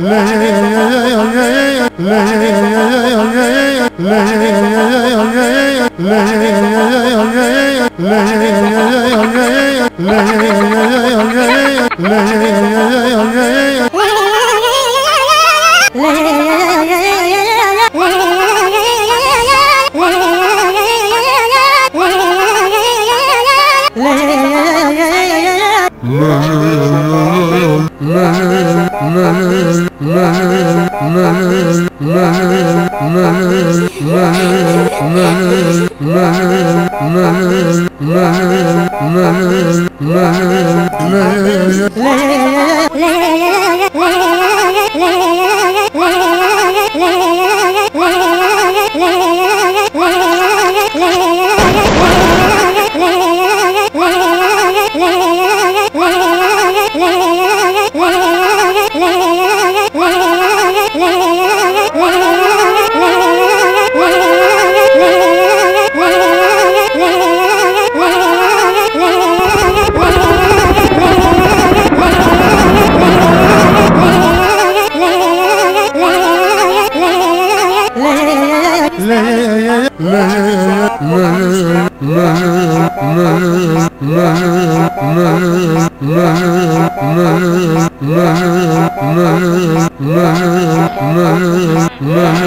Le la la la la Lay, lay, lay,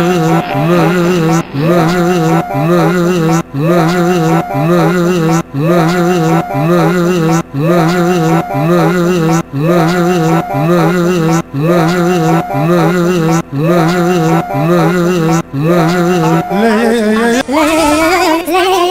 lay.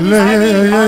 yeah.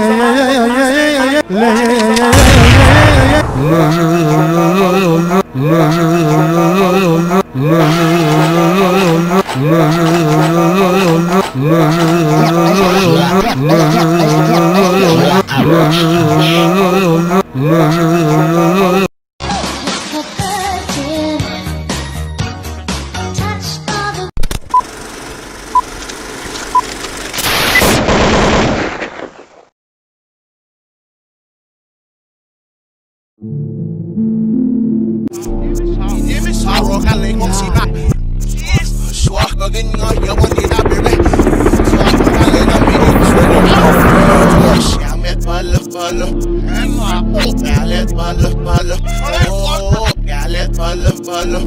they won't see back. Schwachbergen, you want it up, baby. Schwachbergen, I'm in it, swing it out. Sham. Oh, gallet, follow, follow. Oh, gallet, follow, follow.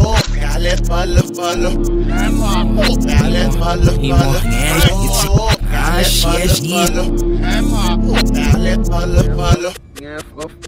Oh, gallet, follow, follow. Oh, gallet, follow, follow. Oh. Yeah, follow.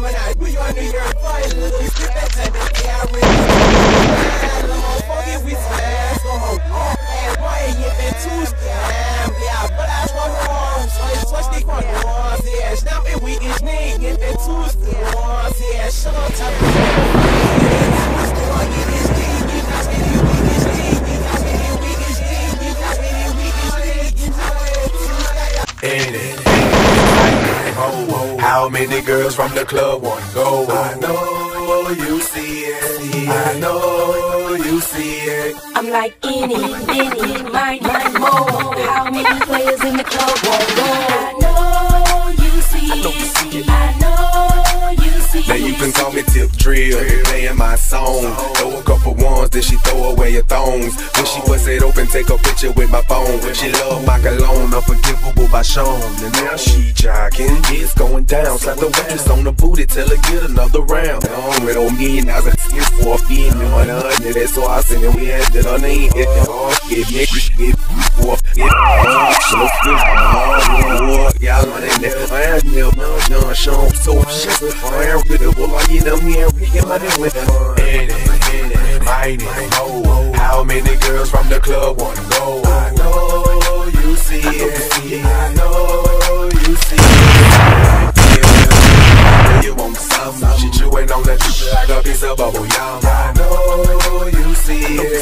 made ya. We made ya. How many girls from the club want go? I know you see it. I know you see it. I'm like any, any, mine, mine, more. How many players in the club won't go? Call me Tip Drill, playing my song. Throw a couple ones, then she throw away her thongs. When she bust it open, take a picture with my phone. When she love my cologne, unforgivable by Sean. And now she jogging, it's going down. Slap the waitress on the booty, tell her get another round. On it on me, now the skins for a want to hundred, that's so I it. We had that on the end. Get hard, get me, get for get hard. So good, hard, y'all know that. I am never done, Sean. So shit, I am with the boy, you know me, and we get money with them. In it, in it, mine it. How many girls from the club wanna go? I know you see it. I know you see it. You want some? She chewing on that like a piece of bubble yum. I know you see it.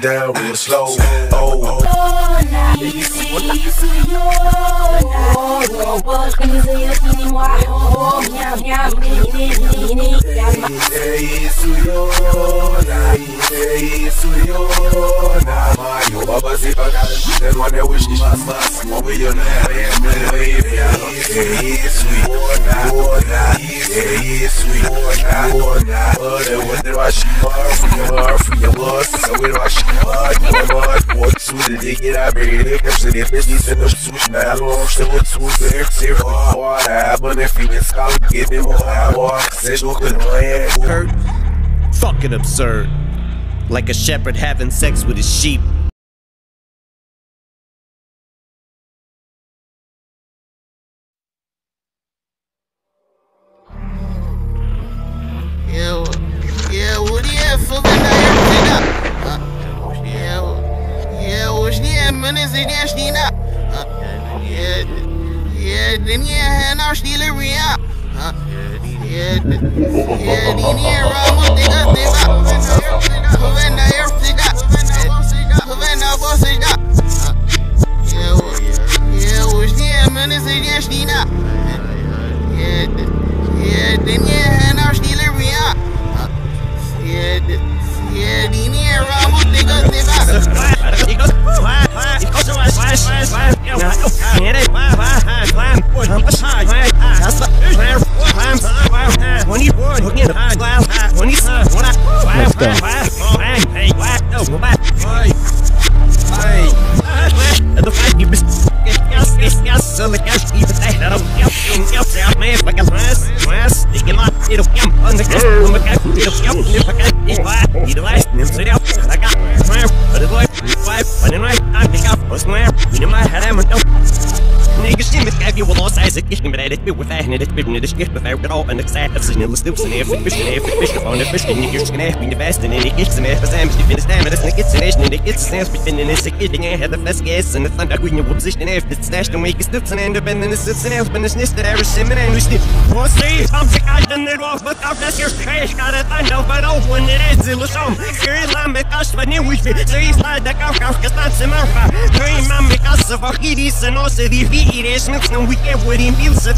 down real slow. Oh. Agora eu isso, a isso fui a mar, fui a lar, fui a What to the dig it I bring it, if the business in the switch now, long still with two there, zero. What happened if you miss out, give me more, I walk, says you could land. Kurt, fucking absurd. Like a shepherd having sex with his sheep. Yeah, yeah, what do you fucking everything minutes? Uh, yeah, yeah, you hand out steal a ria. Uh, yeah, yeah, then you run with the gun, they got. When I hear the gun, when I was the gun. Yeah, yeah, etme ve fahne det bibne det skirt befær grå en eksat af sin lille stivsen af fik bisken af fik bisken og en bisken i gysken af min fast en ikke ikke smær for samt findes der men det snik ikke snæs en ikke snæs bit en ikke ikke af have the fast gas and the thunder queen whoops sich en af det it's den ikke stivsen and been in this snæs been this nest der simmen and we was they some the guy then it was but out that your crash got it I know but oh when it is it was some very lamb because when we see slide the cow cow stand simmer dream man because of a kiddies and also the feet is mixed and we can't with him feels it